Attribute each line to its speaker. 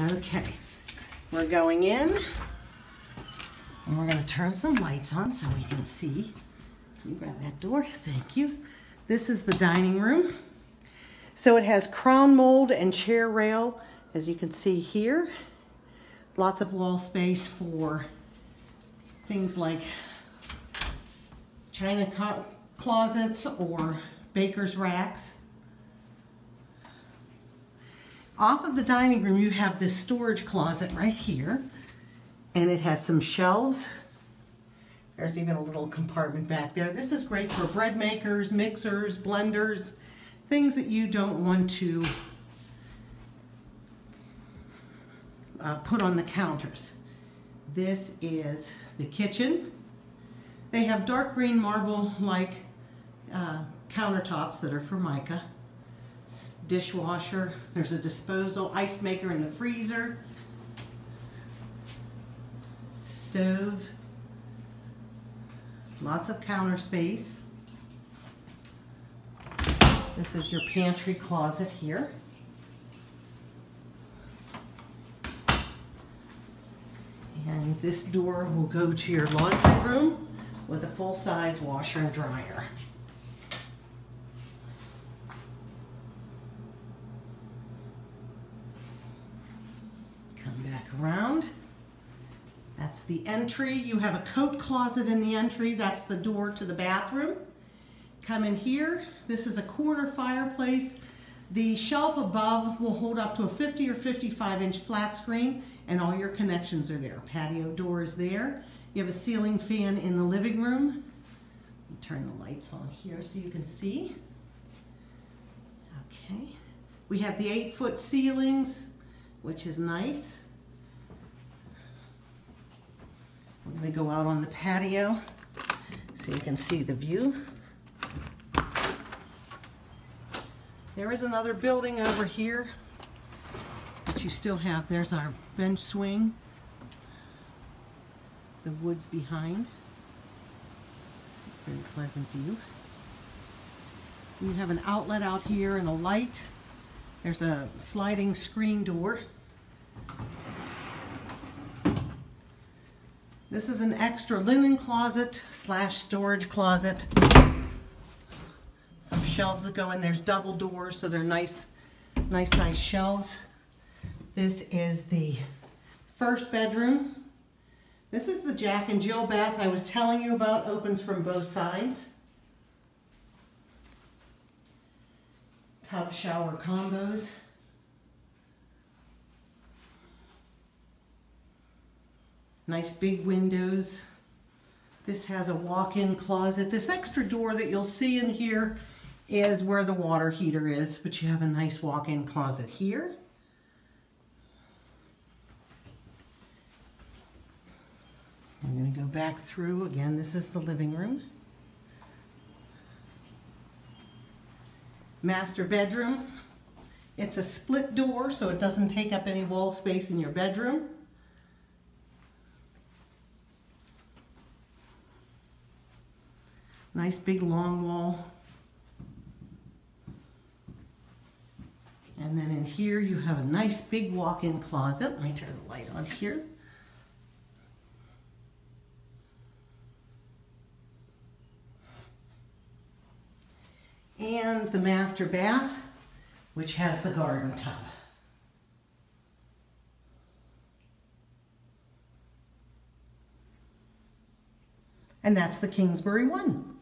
Speaker 1: Okay, we're going in and we're going to turn some lights on so we can see. You grab that door, thank you. This is the dining room. So it has crown mold and chair rail, as you can see here. Lots of wall space for things like china closets or baker's racks. Off of the dining room, you have this storage closet right here, and it has some shelves. There's even a little compartment back there. This is great for bread makers, mixers, blenders, things that you don't want to uh, put on the counters. This is the kitchen. They have dark green marble-like uh, countertops that are for Formica dishwasher. There's a disposal ice maker in the freezer. Stove. Lots of counter space. This is your pantry closet here. And this door will go to your laundry room with a full-size washer and dryer. Come back around. That's the entry. You have a coat closet in the entry. That's the door to the bathroom. Come in here. This is a corner fireplace. The shelf above will hold up to a 50 or 55 inch flat screen and all your connections are there. Patio door is there. You have a ceiling fan in the living room. Turn the lights on here so you can see. Okay. We have the eight foot ceilings, which is nice. We're going to go out on the patio so you can see the view. There is another building over here that you still have. There's our bench swing. The woods behind. It's a very pleasant view. You have an outlet out here and a light. There's a sliding screen door. This is an extra linen closet slash storage closet. Some shelves that go in. There's double doors, so they're nice, nice size shelves. This is the first bedroom. This is the Jack and Jill bath I was telling you about. Opens from both sides. Tub shower combos. Nice big windows. This has a walk-in closet. This extra door that you'll see in here is where the water heater is, but you have a nice walk-in closet here. I'm going to go back through. Again, this is the living room. Master bedroom. It's a split door, so it doesn't take up any wall space in your bedroom. Nice big long wall. And then in here you have a nice big walk-in closet. Let me turn the light on here. And the master bath, which has the garden tub. And that's the Kingsbury one.